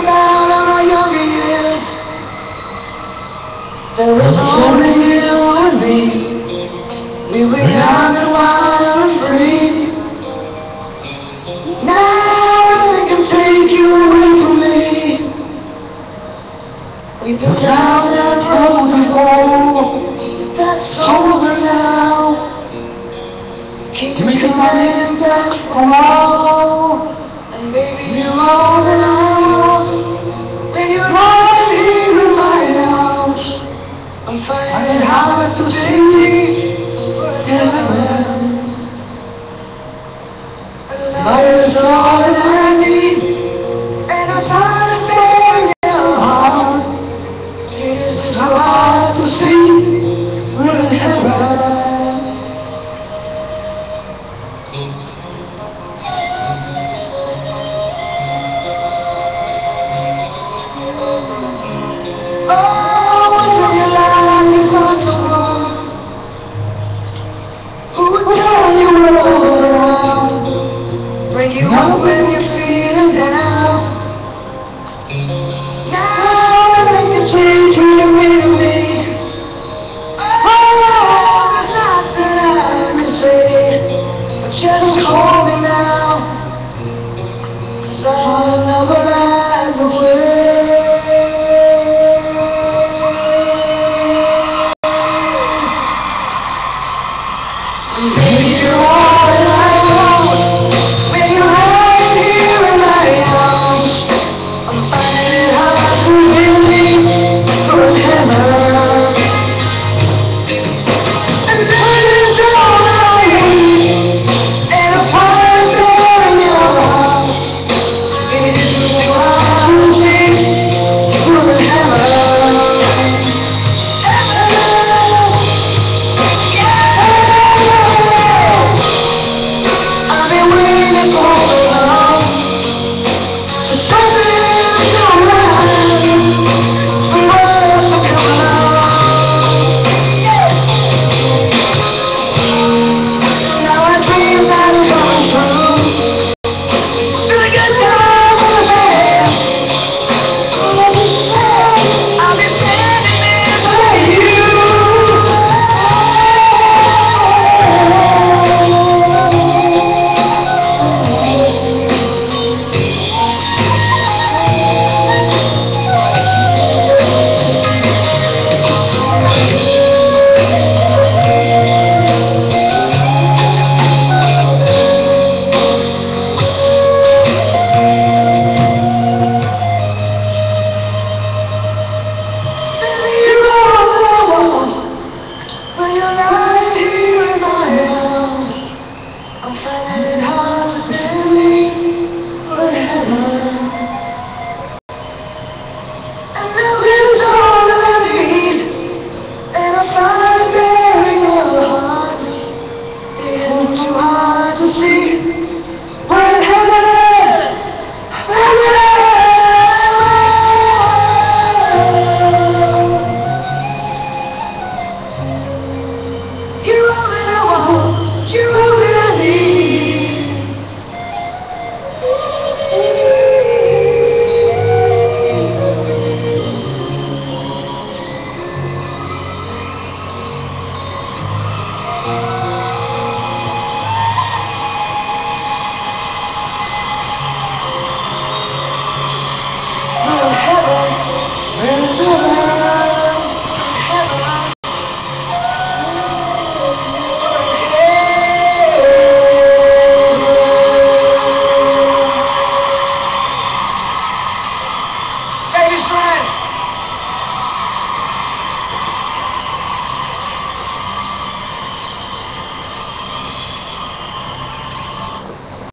about our younger years. There was only you and me. We were young and wild and free. Now I can take you away from me. We built out that road before. That's over now. Keep me coming back for more. And baby, you're all that I Love is